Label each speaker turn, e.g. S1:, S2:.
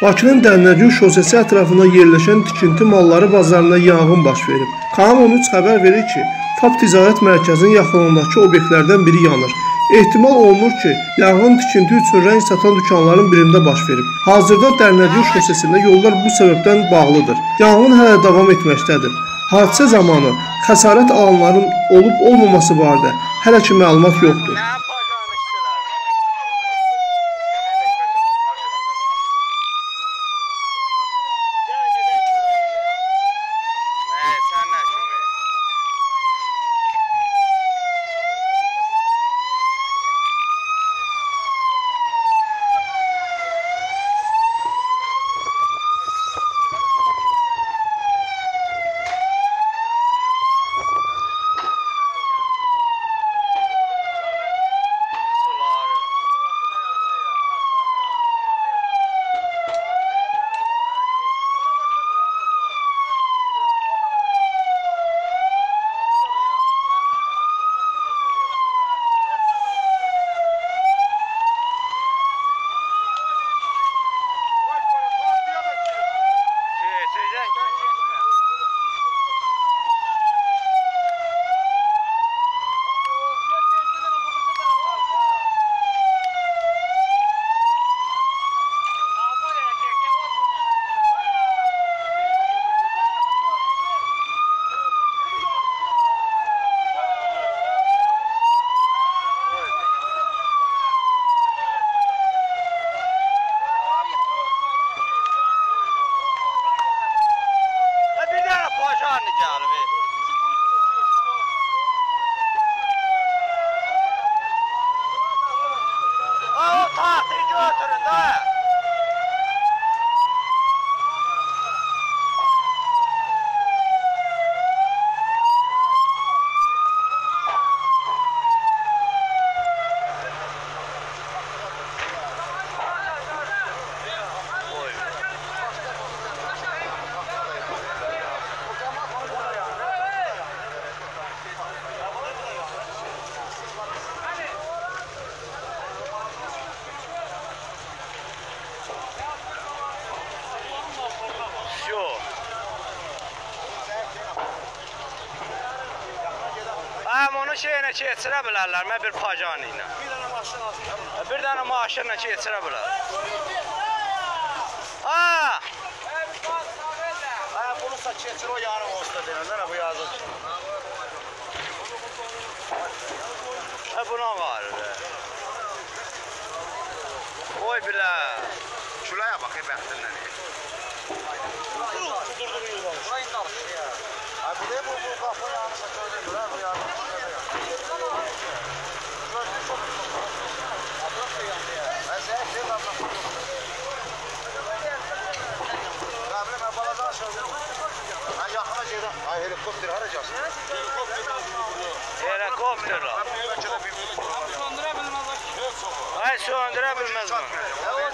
S1: Bakının Dərnəgül şosesi ətrafında yerləşən tikinti malları bazarında yanğın baş verib. Kanal 13 xəbər verir ki, FAP ticarət mərkəzinin yaxınlığındakı obyektlərdən biri yanır. Ehtimal olunur ki, yanğın tikinti üçün rəng satan dükanların birində baş verib. Hazırda Dərnəgül şosesində yollar bu səbəbdən bağlıdır. Yanğın hələ davam etməkdədir. Hadisə zamanı xəsarət alanların olub-olmaması barədə hələ ki məlumat yoxdur.
S2: Onu şeylə keçirə bilərlər, mən bir pajan ilə. Bir dənə maşın alsın. Bir dənə maşınla keçirə bilər. Ha!
S3: Ha bunu sa keçir o yarım olsun denəndə bu yazır.
S2: Ha buna var. Oy bilə.
S3: Şuraya hep bəxtindən. Burayı dalış ya. Ha buraya bu bu qapı yanı Ben yakına gedirəm. Ay helikopter haracasın? Helikopter
S2: Helikopterlə.
S3: Ben böyle kere bir
S2: Ay söndürə bilməz bunu.
S3: Evet.